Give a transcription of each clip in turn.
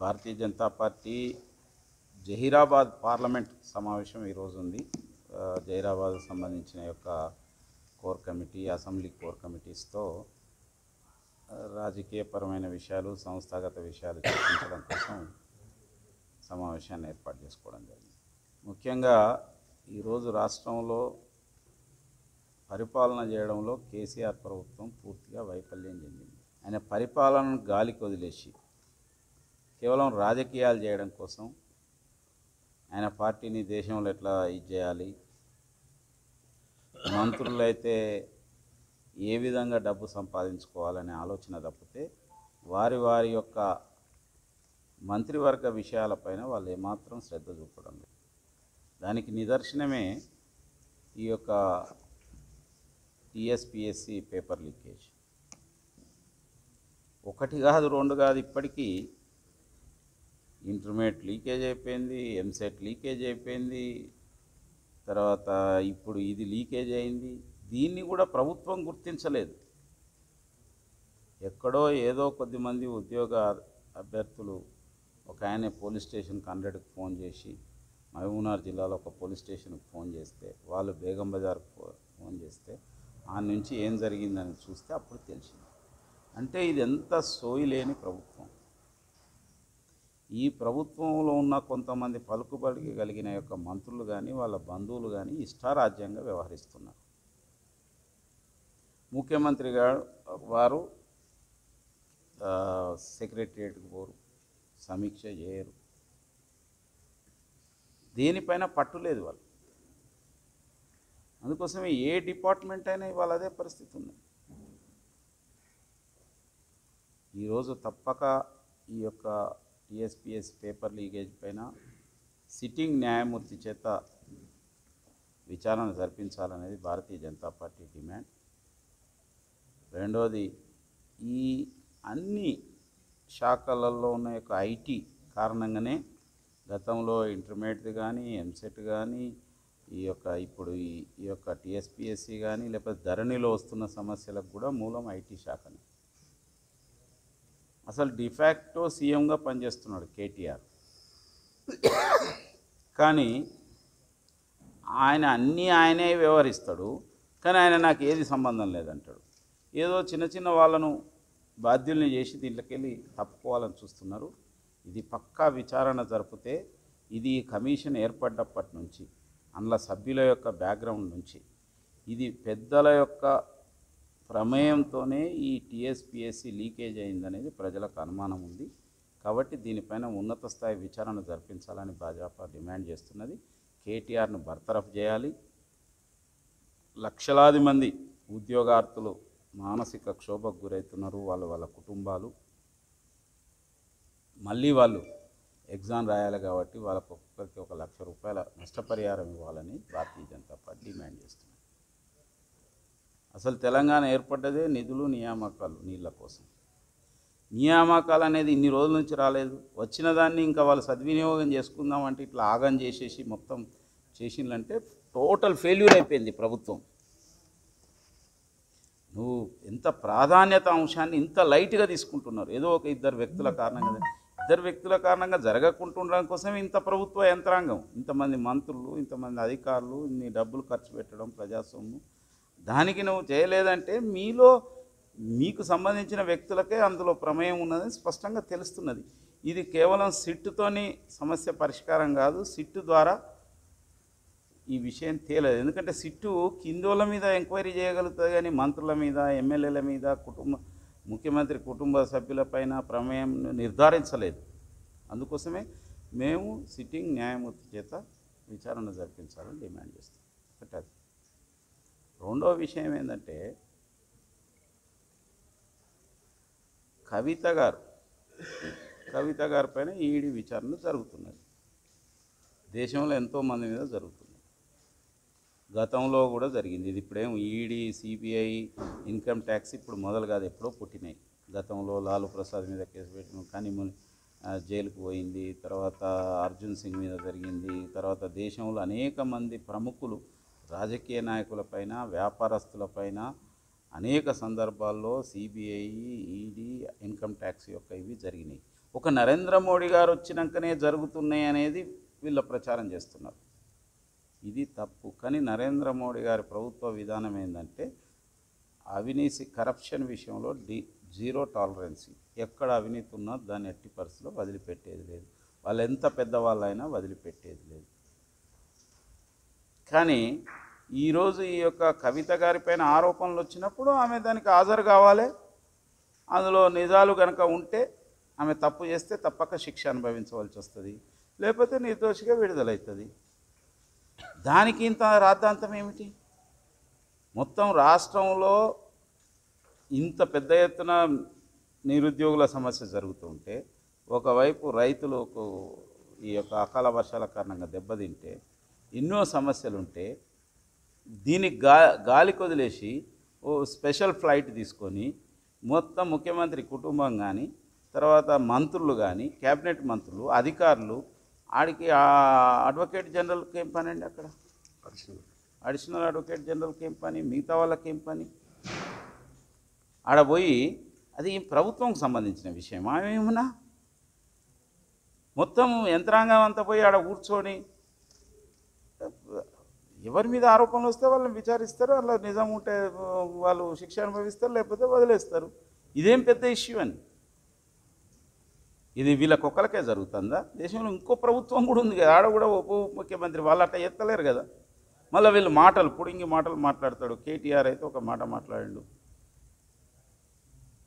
భారతీయ Janata party Zaheerabad parliament సమావేశం ఈరోజు ఉంది. జహీరాబాద్ సంబంధించిన యొక్క కోర్ కమిటీ అసెంబ్లీ కోర్ కమిటీస్తో రాజకీయపరమైన విషయాలు సంస్థాగత విషయాలు చర్చించడం కోసం సమావేశాన్ని ఏర్పాటు చేసుకోవడం జరిగింది. ముఖ్యంగా ఈరోజు రాష్ట్రంలో పరిపాలన చేయడంలో కేసీఆర్ ప్రభుత్వం పూర్తిగా వైఫల్యం చెందింది. ఆయన పరిపాలనను గాలికి వదిలేసి కేవలం రాజకీయాలు చేయడం కోసం ఆయన పార్టీని దేశంలో ఎట్లా ఇది చేయాలి? మంత్రులు అయితే ఏ విధంగా డబ్బు సంపాదించుకోవాలనే ఆలోచన తప్పితే వారి వారి యొక్క మంత్రివర్గ విషయాలపైన వాళ్ళు ఏమాత్రం శ్రద్ధ చూపడం లేదు. దానికి నిదర్శనమే ఈ యొక్క టీఎస్పిఎస్సి పేపర్ లీకేజ్ ఒకటి కాదు రెండు కాదు ఇప్పటికీ ఇంటర్మీడియట్ లీకేజ్ అయిపోయింది ఎంసెట్ లీకేజ్ అయిపోయింది తర్వాత ఇప్పుడు ఇది లీకేజ్ అయింది. దీన్ని కూడా ప్రభుత్వం గుర్తించలేదు. ఎక్కడో ఏదో కొద్దిమంది ఉద్యోగ అభ్యర్థులు ఒక ఆయన పోలీస్ స్టేషన్కి హండ్రెడ్కి ఫోన్ చేసి మహబూబ్నగర్ జిల్లాలో ఒక పోలీస్ స్టేషన్కి ఫోన్ చేస్తే వాళ్ళు బేగం బజార్కి ఫో- ఫోన్ చేస్తే ఆ నుంచి ఏం జరిగిందని చూస్తే అప్పుడు తెలిసింది. అంటే ఇది ఎంత సోయి లేని ప్రభుత్వం. ఈ ప్రభుత్వంలో ఉన్న కొంతమంది పలుకుబడికి కలిగిన యొక్క మంత్రులు కానీ వాళ్ళ బంధువులు కానీ ఇష్టారాజ్యంగా వ్యవహరిస్తున్నారు. ముఖ్యమంత్రి గారు వారు సెక్రటరియట్కి పోరు సమీక్ష చేయరు. దేనిపైన పట్టు లేదు వాళ్ళు అందుకోసమే ఏ డిపార్ట్మెంట్ అయినా ఇవాళ అదే పరిస్థితి ఉంది. ఈరోజు తప్పక ఈ యొక్క టీఎస్పిఎస్ పేపర్ లీకేజ్ పైన సిట్టింగ్ న్యాయమూర్తి చేత విచారణ జరిపించాలనేది భారతీయ జనతా పార్టీ డిమాండ్. రెండవది ఈ అన్ని శాఖలలో ఉన్న యొక్క ఐటీ కారణంగానే గతంలో ఇంటర్మీడియట్ కానీ ఎంసెట్ కానీ ఈ యొక్క ఇప్పుడు ఈ ఈ యొక్క టీఎస్పిఎస్సి కానీ లేకపోతే ధరణిలో వస్తున్న సమస్యలకు కూడా మూలం ఐటీ శాఖనే. అసలు డిఫాక్టో సీఎంగా పనిచేస్తున్నాడు కేటీఆర్. కానీ ఆయన అన్నీ ఆయనే వ్యవహరిస్తాడు కానీ ఆయన నాకు ఏది సంబంధం లేదంటాడు. ఏదో చిన్న చిన్న వాళ్ళను బాధ్యుల్ని చేసి దీంట్లోకెళ్ళి తప్పుకోవాలని చూస్తున్నారు. ఇది పక్కా విచారణ జరిపితే ఇది కమిషన్ ఏర్పడ్డప్పటి నుంచి అందులో సభ్యుల యొక్క బ్యాక్గ్రౌండ్ నుంచి. ఇది పెద్దల యొక్క ప్రమేయంతోనే ఈ టీఎస్పిఎస్సి లీకేజ్ అయిందనేది ప్రజలకు అనుమానం ఉంది. కాబట్టి దీనిపైన ఉన్నత స్థాయి విచారణ జరిపించాలని భాజపా డిమాండ్ చేస్తున్నది. కేటీఆర్ను బర్తరఫ్ చేయాలి. లక్షలాది మంది ఉద్యోగార్థులు మానసిక క్షోభకు గురవుతున్నారు. వాళ్ళు వాళ్ళ కుటుంబాలు. మళ్ళీ వాళ్ళు ఎగ్జామ్ రాయాలి కాబట్టి వాళ్ళకు ఒక్కొక్కరికి ఒక లక్ష రూపాయల నష్టపరిహారం ఇవ్వాలని భారతీయ జనతా పార్టీ డిమాండ్ చేస్తుంది. అసలు తెలంగాణ ఏర్పడ్డదే నిధులు నియామకాలు నీళ్ళ కోసం. నియామకాలు అనేది ఇన్ని రోజుల నుంచి రాలేదు. వచ్చిన దాన్ని ఇంకా వాళ్ళు సద్వినియోగం చేసుకుందామంటే ఇట్లా ఆగం చేసేసి మొత్తం చేసిందంటే టోటల్ ఫెయిల్యూర్ అయిపోయింది ప్రభుత్వం. నువ్వు ఎంత ప్రాధాన్యత అంశాన్ని ఇంత లైట్గా తీసుకుంటున్నారు. ఏదో ఒక ఇద్దరు వ్యక్తుల కారణంగా ఇద్దరు వ్యక్తుల కారణంగా జరగకుంటుండడం కోసం ఇంత ప్రభుత్వ యంత్రాంగం. ఇంతమంది మంత్రులు ఇంతమంది అధికారులు ఇన్ని డబ్బులు ఖర్చు పెట్టడం ప్రజాస్వామ్యం. దానికి నువ్వు చేయలేదంటే మీలో మీకు సంబంధించిన వ్యక్తులకే అందులో ప్రమేయం ఉన్నదని స్పష్టంగా తెలుస్తున్నది. ఇది కేవలం సిట్టుతోని సమస్య పరిష్కారం కాదు సిట్టు ద్వారా ఈ విషయం తేలదు. ఎందుకంటే సిట్టు కిందోళ్ళ మీద ఎంక్వైరీ చేయగలుగుతుంది కానీ మంత్రుల మీద ఎమ్మెల్యేల మీద కుటుంబ ముఖ్యమంత్రి కుటుంబ సభ్యులపైన ప్రమేయం నిర్ధారించలేదు. అందుకోసమే మేము సిట్టింగ్ న్యాయమూర్తి చేత విచారణ జరిపించాలని డిమాండ్ చేస్తాం ఒకటి అది రెండో విషయం ఏంటంటే కవిత గారు కవిత గారి పైన ఈడీ విచారణ జరుగుతున్నది. దేశంలో ఎంతోమంది మీద జరుగుతుంది. గతంలో కూడా జరిగింది. ఇది ఇప్పుడేం ఈడీ సిబిఐ ఇన్కమ్ ట్యాక్స్ ఇప్పుడు మొదలు కాదు ఎప్పుడో పుట్టినాయి. గతంలో లాలు ప్రసాద్ మీద కేసు పెట్టిన కానీ జైలుకు పోయింది. తర్వాత అర్జున్ సింగ్ మీద జరిగింది. తర్వాత దేశంలో అనేక మంది ప్రముఖులు రాజకీయ నాయకులపైన వ్యాపారస్తులపైన అనేక సందర్భాల్లో సిబిఐ ఈడీ ఇన్కమ్ ట్యాక్స్ యొక్క ఇవి జరిగినాయి. ఒక నరేంద్ర మోడీ గారు వచ్చినాకనే జరుగుతున్నాయి అనేది వీళ్ళ ప్రచారం చేస్తున్నారు. ఇది తప్పు. కానీ నరేంద్ర మోడీ గారి ప్రభుత్వ విధానం ఏంటంటే అవినీతి కరప్షన్ విషయంలో డి జీరో టాలరెన్సీ ఎక్కడ అవినీతి ఉన్నా దాన్ని ఎట్టి పరిస్థితిలో వదిలిపెట్టేది లేదు. వాళ్ళు ఎంత పెద్దవాళ్ళైనా వదిలిపెట్టేది లేదు. కానీ ఈరోజు ఈ యొక్క కవిత గారిపైన ఆరోపణలు వచ్చినప్పుడు ఆమె దానికి హాజరు కావాలి. అందులో నిజాలు కనుక ఉంటే ఆమె తప్పు చేస్తే తప్పక శిక్ష అనుభవించవలసి వస్తుంది. లేకపోతే నిర్దోషిగా విడుదలవుతుంది. దానికి ఇంత రాద్ధాంతం ఏమిటి? మొత్తం రాష్ట్రంలో ఇంత పెద్ద ఎత్తున నిరుద్యోగుల సమస్య జరుగుతుంటే ఒకవైపు రైతులు ఈ యొక్క అకాల వర్షాల కారణంగా దెబ్బతింటే ఎన్నో సమస్యలుంటే దీనికి గా గాలి కొదిలేసి ఓ స్పెషల్ ఫ్లైట్ తీసుకొని మొత్తం ముఖ్యమంత్రి కుటుంబం కానీ తర్వాత మంత్రులు కానీ క్యాబినెట్ మంత్రులు అధికారులు ఆడికి ఆ అడ్వకేట్ జనరల్కి ఏం పని అండి అక్కడ? అడిషనల్. అడ్వకేట్ జనరల్కి ఏం పని? మిగతా వాళ్ళకి ఏం పని? ఆడ పోయి అది ప్రభుత్వంకి సంబంధించిన విషయం ఏమన్నా? మొత్తం యంత్రాంగం అంతా పోయి ఆడ కూర్చొని ఎవరి మీద ఆరోపణలు వస్తే వాళ్ళని విచారిస్తారు అలా నిజం ఉంటే వాళ్ళు శిక్ష అనుభవిస్తారు లేకపోతే వదిలేస్తారు. ఇదేం పెద్ద ఇష్యూ అని? ఇది వీళ్ళకొక్కలకే జరుగుతుందా? దేశంలో ఇంకో ప్రభుత్వం కూడా ఉంది కదా. ఆడ కూడా ఉప ముఖ్యమంత్రి వాళ్ళు అట్లా ఎత్తలేరు కదా. మళ్ళీ వీళ్ళు మాటలు పుడింగి మాటలు మాట్లాడతాడు. కేటీఆర్ అయితే ఒక మాట మాట్లాడిండు.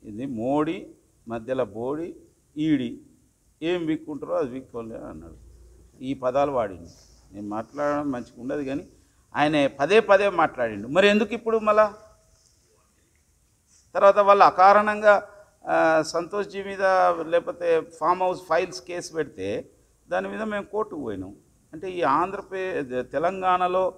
ఇది మోడీ మధ్యలో బోడి ఈడి. ఏం విక్కుంటారో అది విక్కోలే అన్నాడు. ఈ పదాలు వాడిండు. నేను మాట్లాడడం మంచిగా ఉండదు కానీ ఆయన పదే పదే మాట్లాడిండు. మరి ఎందుకు ఇప్పుడు మళ్ళా? తర్వాత వాళ్ళు అకారణంగా సంతోష్ జీ మీద లేకపోతే ఫామ్ హౌస్ ఫైల్స్ కేసు పెడితే దాని మీద మేము కోర్టుకు పోయినాం. అంటే ఈ ఆంధ్రప్రదేశ్ తెలంగాణలో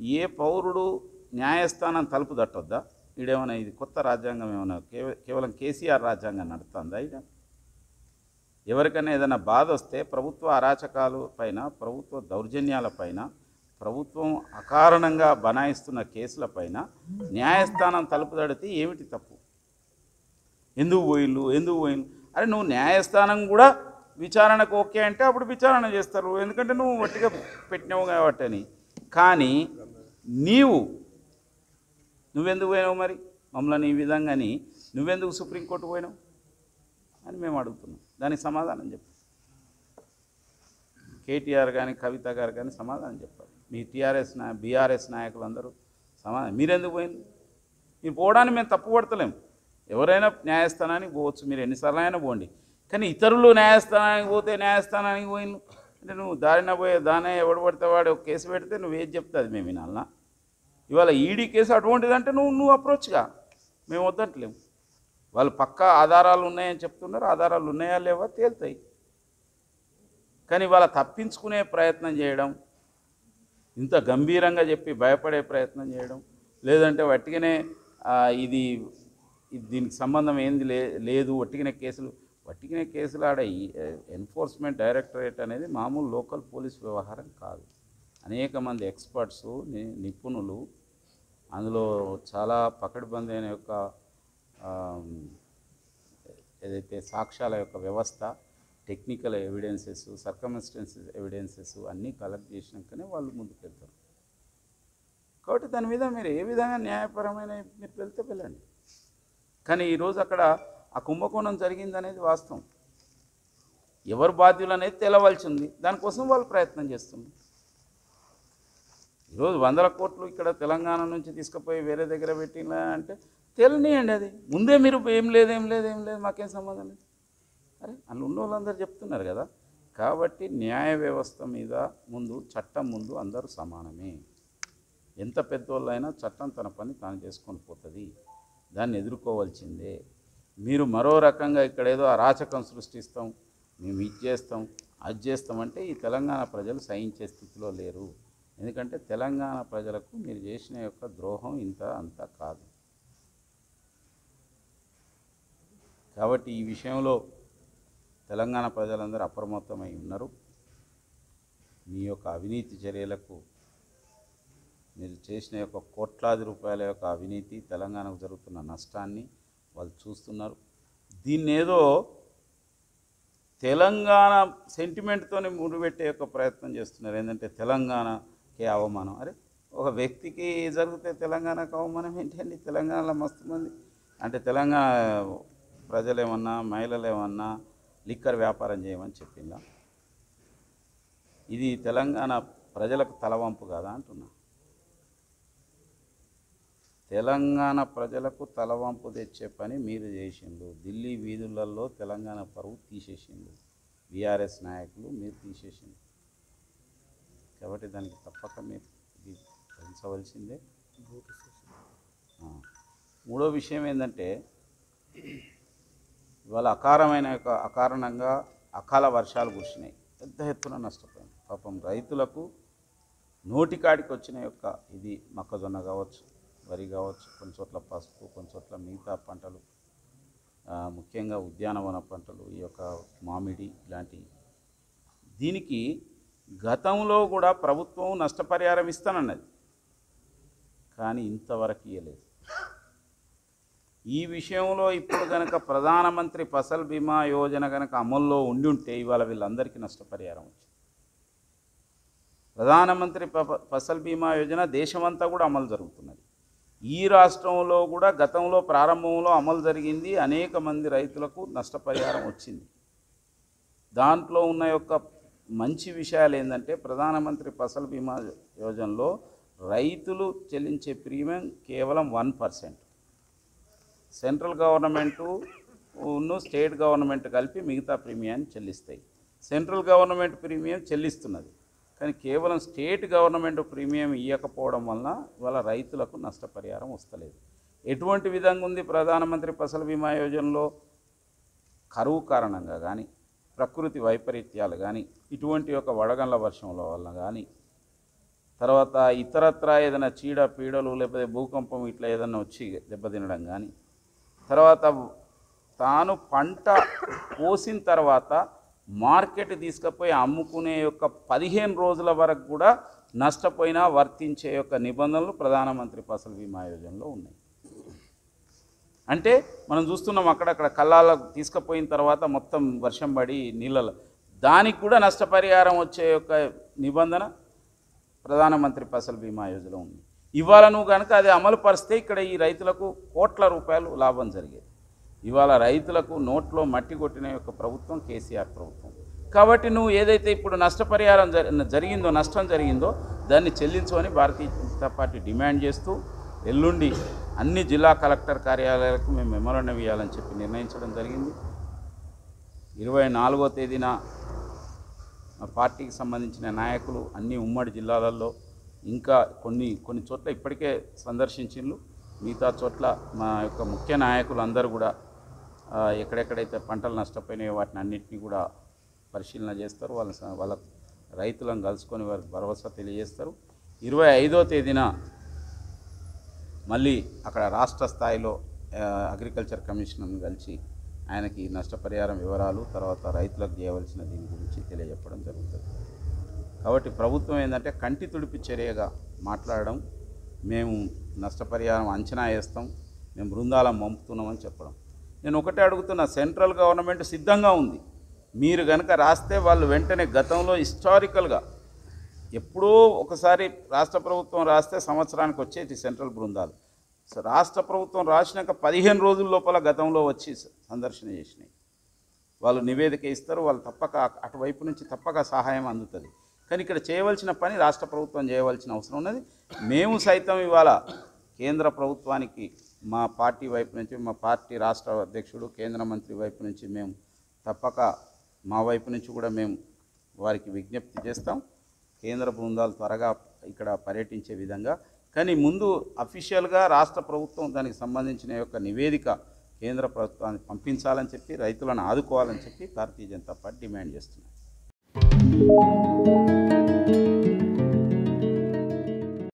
ఏ పౌరుడు న్యాయస్థానం తలుపు తట్టొద్దా? ఈడేమైనా ఇది కొత్త రాజ్యాంగం ఏమైనా కేవ- కేవలం కేసీఆర్ రాజ్యాంగం నడుతుందా ఈడ? ఎవరికైనా ఏదైనా బాధ వస్తే ప్రభుత్వ అరాచకాలు పైన ప్రభుత్వ దౌర్జన్యాల పైన ప్రభుత్వం అకారణంగా బనాయిస్తున్న కేసులపైన న్యాయస్థానం తలుపు తడితే ఏమిటి తప్పు? ఎందుకు పోయిల్లు? ఎందుకు పోయిళ్ళు అరే నువ్వు న్యాయస్థానం కూడా విచారణకు ఓకే అంటే అప్పుడు విచారణ చేస్తారు. ఎందుకంటే నువ్వు వట్టిగా పెట్టినావు కాబట్టి అని. కానీ నీవు నువ్వెందుకు పోయినావు మరి? మమ్మల్ని ఈ విధంగా అని నువ్వెందుకు సుప్రీంకోర్టు పోయినావు? అని మేము అడుగుతున్నాం. దానికి సమాధానం చెప్పు కేటీఆర్ కానీ కవిత గారు కానీ సమాధానం చెప్పాలి. మీ టీఆర్ఎస్ నాయ బీఆర్ఎస్ నాయకులందరూ సమాధానం. మీరెందుకు పోయింది మీరు పోవడానికి మేము తప్పు పడతలేం. ఎవరైనా న్యాయస్థానానికి పోవచ్చు మీరు ఎన్నిసార్లు అయినా పోండి. కానీ ఇతరులు న్యాయస్థానానికి పోతే న్యాయస్థానానికి పోయిన అంటే నువ్వు దారిన పోయే దానే ఎవడు పడితే వాడు ఒక కేసు పెడితే నువ్వు ఏది చెప్తే అది మేము వినాలనా? ఇవాళ ఈడీ కేసు అటువంటిదంటే నువ్వు నువ్వు అప్రోచ్గా. మేము వద్దంటలేము. వాళ్ళు పక్కా ఆధారాలు ఉన్నాయని చెప్తున్నారు. ఆధారాలు ఉన్నాయా లేవా తేలుతాయి. కానీ వాళ్ళ తప్పించుకునే ప్రయత్నం చేయడం ఇంత గంభీరంగా చెప్పి భయపడే ప్రయత్నం చేయడం లేదంటే వట్టిగానే ఇది దీనికి సంబంధం ఏంది లే లేదు వట్టిగానే కేసులు వట్టిగానే కేసులు ఆడ ఎన్ఫోర్స్మెంట్ డైరెక్టరేట్ అనేది మామూలు లోకల్ పోలీస్ వ్యవహారం కాదు. అనేక మంది ఎక్స్పర్ట్స్ ని- నిపుణులు అందులో చాలా పకడ్బందైన యొక్క ఏదైతే సాక్ష్యాల యొక్క వ్యవస్థ టెక్నికల్ ఎవిడెన్సెస్ సర్కమిస్టెన్సెస్ ఎవిడెన్సెస్ అన్నీ కలెక్ట్ చేసినాకనే వాళ్ళు ముందుకు వెళ్తారు కాబట్టి దాని మీద మీరు ఏ విధంగా న్యాయపరమైన మీరు వెళ్తే వెళ్ళండి. కానీ ఈరోజు అక్కడ ఆ కుంభకోణం జరిగిందనేది వాస్తవం. ఎవరు బాధ్యులు అనేది తెలవలసి ఉంది దానికోసం వాళ్ళు ప్రయత్నం చేస్తున్నారు. ఈరోజు వందల కోట్లు ఇక్కడ తెలంగాణ నుంచి తీసుకుపోయి వేరే దగ్గర పెట్టినా అంటే తెలియనియండి అది. ముందే మీరు ఏం లేదు ఏం లేదు ఏం లేదు మాకేం సంబంధం లేదు. అరే అందులో ఉన్న వాళ్ళందరూ చెప్తున్నారు కదా. కాబట్టి న్యాయ వ్యవస్థ మీద ముందు చట్టం ముందు అందరూ సమానమే. ఎంత పెద్దోళ్ళైనా చట్టం తన పని తాను చేసుకొని పోతుంది. దాన్ని ఎదుర్కోవాల్సిందే. మీరు మరో రకంగా ఇక్కడ ఏదో అరాచకం సృష్టిస్తాం మేము ఇది చేస్తాం అది చేస్తామంటే ఈ తెలంగాణ ప్రజలు సహించే స్థితిలో లేరు. ఎందుకంటే తెలంగాణ ప్రజలకు మీరు చేసిన యొక్క ద్రోహం ఇంత అంత కాదు. కాబట్టి ఈ విషయంలో తెలంగాణ ప్రజలందరూ అప్రమత్తమై ఉన్నారు. మీ యొక్క అవినీతి చర్యలకు మీరు చేసిన యొక్క కోట్లాది రూపాయల యొక్క అవినీతి తెలంగాణకు జరుగుతున్న నష్టాన్ని వాళ్ళు చూస్తున్నారు. దీన్ని ఏదో తెలంగాణ సెంటిమెంట్తోనే ముడిపెట్టే యొక్క ప్రయత్నం చేస్తున్నారు. ఏంటంటే తెలంగాణకే అవమానం. అరే ఒక వ్యక్తికి జరిగితే తెలంగాణకు అవమానం ఏంటండి తెలంగాణలో మస్తు మంది. అంటే తెలంగాణ ప్రజలు ఏమన్నా మహిళలు ఏమన్నా లిక్కర్ వ్యాపారం చేయమని చెప్పిందా? ఇది తెలంగాణ ప్రజలకు తలవంపు కాదా అంటున్నా. తెలంగాణ ప్రజలకు తలవంపు తెచ్చే పని మీరు చేసిండు ఢిల్లీ వీధులలో తెలంగాణ పరువు తీసేసిండు బీఆర్ఎస్ నాయకులు మీరు తీసేసిండు కాబట్టి దానికి తప్పక మీరు భరించవలసిందే మూడో విషయం ఏంటంటే ఇవాళ అకారమైన యొక్క అకారణంగా అకాల వర్షాలు కురిసినాయి. పెద్ద ఎత్తున నష్టపోయింది. పాపం రైతులకు నోటికాడికి వచ్చిన యొక్క ఇది మొక్కజొన్న కావచ్చు వరి కావచ్చు కొన్ని చోట్ల పసుపు కొన్ని చోట్ల మిగతా పంటలు ముఖ్యంగా ఉద్యానవన పంటలు ఈ యొక్క మామిడి ఇలాంటివి దీనికి గతంలో కూడా ప్రభుత్వం నష్టపరిహారం ఇస్తానన్నది. కానీ ఇంతవరకు ఇవ్వలేదు ఈ విషయంలో ఇప్పుడు కనుక ప్రధానమంత్రి ఫసల్ బీమా యోజన కనుక అమల్లో ఉండి ఉంటే ఇవాళ వీళ్ళందరికీ నష్టపరిహారం వచ్చింది. ప్రధానమంత్రి ప- ఫసల్ బీమా యోజన దేశమంతా కూడా అమలు జరుగుతున్నది. ఈ రాష్ట్రంలో కూడా గతంలో ప్రారంభంలో అమలు జరిగింది. అనేక మంది రైతులకు నష్టపరిహారం వచ్చింది. దాంట్లో ఉన్న యొక్క మంచి విషయాలు ఏంటంటే ప్రధానమంత్రి ఫసల్ బీమా యోజనలో రైతులు చెల్లించే ప్రీమియం కేవలం వన్ పర్సెంట్. సెంట్రల్ గవర్నమెంటును స్టేట్ గవర్నమెంట్ కలిపి మిగతా ప్రీమియాన్ని చెల్లిస్తాయి. సెంట్రల్ గవర్నమెంట్ ప్రీమియం చెల్లిస్తున్నది. కానీ కేవలం స్టేట్ గవర్నమెంట్ ప్రీమియం ఇవ్వకపోవడం వలన ఇవాళ రైతులకు నష్టపరిహారం వస్తలేదు. ఎటువంటి విధంగా ఉంది ప్రధానమంత్రి ఫసల్ బీమా యోజనలో? కరువు కారణంగా కానీ ప్రకృతి వైపరీత్యాలు కానీ ఇటువంటి యొక్క వడగండ్ల వర్షంలో వల్ల కానీ తర్వాత ఇతరత్రా ఏదైనా చీడ పీడలు లేకపోతే భూకంపం ఇట్లా ఏదైనా వచ్చి దెబ్బతినడం కానీ తర్వాత తాను పంట కోసిన తర్వాత మార్కెట్ తీసుకుపోయి అమ్ముకునే యొక్క పదిహేను రోజుల వరకు కూడా నష్టపోయినా వర్తించే యొక్క నిబంధనలు ప్రధానమంత్రి ఫసల్ బీమా యోజనలో ఉన్నాయి. అంటే మనం చూస్తున్నాం అక్కడక్కడ కళ్ళాల తీసుకుపోయిన తర్వాత మొత్తం వర్షం పడి నీళ్ళలో దానికి కూడా నష్టపరిహారం వచ్చే యొక్క నిబంధన ప్రధానమంత్రి ఫసల్ బీమా యోజన ఉంది. ఇవాళ నువ్వు కనుక అది అమలు పరిస్తే ఇక్కడ ఈ రైతులకు కోట్ల రూపాయలు లాభం జరిగేది. ఇవాళ రైతులకు నోట్లో మట్టి కొట్టిన యొక్క ప్రభుత్వం కేసీఆర్ ప్రభుత్వం. కాబట్టి నువ్వు ఏదైతే ఇప్పుడు నష్టపరిహారం జరి- జరిగిందో నష్టం జరిగిందో దాన్ని చెల్లించమని భారతీయ జనతా పార్టీ డిమాండ్ చేస్తూ ఎల్లుండి అన్ని జిల్లా కలెక్టర్ కార్యాలయాలకు మేము మెమోరండం ఇవ్వాలని చెప్పి నిర్ణయించడం జరిగింది. ఇరవై నాలుగో తేదీన పార్టీకి సంబంధించిన నాయకులు అన్ని ఉమ్మడి జిల్లాలలో ఇంకా కొన్ని కొన్ని చోట్ల ఇప్పటికే సందర్శించిండ్రు. మిగతా చోట్ల మా యొక్క ముఖ్య నాయకులు అందరూ కూడా ఎక్కడెక్కడైతే పంటలు నష్టపోయినాయో వాటిని అన్నింటినీ కూడా పరిశీలన చేస్తారు. వాళ్ళ వాళ్ళ రైతులను కలుసుకొని వారికి భరోసా తెలియజేస్తారు. ఇరవై ఐదో తేదీన మళ్ళీ అక్కడ రాష్ట్ర స్థాయిలో అగ్రికల్చర్ కమిషనర్ని కలిసి ఆయనకి నష్టపరిహారం వివరాలు తర్వాత రైతులకు చేయవలసిన దీని గురించి తెలియజెప్పడం జరుగుతుంది. కాబట్టి ప్రభుత్వం ఏంటంటే కంటి తుడిపి చర్యగా మాట్లాడడం మేము నష్టపరిహారం అంచనా వేస్తాం మేము బృందాలను పంపుతున్నామని చెప్పడం. నేను ఒకటే అడుగుతున్నా సెంట్రల్ గవర్నమెంట్ సిద్ధంగా ఉంది. మీరు కనుక రాస్తే వాళ్ళు వెంటనే గతంలో హిస్టారికల్గా ఎప్పుడో ఒకసారి రాష్ట్ర ప్రభుత్వం రాస్తే సంవత్సరానికి వచ్చేది సెంట్రల్ బృందాలు. రాష్ట్ర ప్రభుత్వం రాసినాక పదిహేను రోజుల లోపల గతంలో వచ్చి సందర్శన చేసినాయి. వాళ్ళు నివేదిక ఇస్తారు వాళ్ళు తప్పక అటువైపు నుంచి తప్పక సహాయం అందుతుంది. కానీ ఇక్కడ చేయవలసిన పని రాష్ట్ర ప్రభుత్వం చేయవలసిన అవసరం ఉన్నది. మేము సైతం ఇవాళ కేంద్ర ప్రభుత్వానికి మా పార్టీ వైపు నుంచి మా పార్టీ రాష్ట్ర అధ్యక్షుడు కేంద్ర మంత్రి వైపు నుంచి మేము తప్పక మా వైపు నుంచి కూడా మేము వారికి విజ్ఞప్తి చేస్తాం. కేంద్ర బృందాలు త్వరగా ఇక్కడ పర్యటించే విధంగా. కానీ ముందు అఫీషియల్గా రాష్ట్ర ప్రభుత్వం దానికి సంబంధించిన యొక్క నివేదిక కేంద్ర ప్రభుత్వానికి పంపించాలని చెప్పి రైతులను ఆదుకోవాలని చెప్పి భారతీయ జనతా పార్టీ డిమాండ్ చేస్తున్నారు.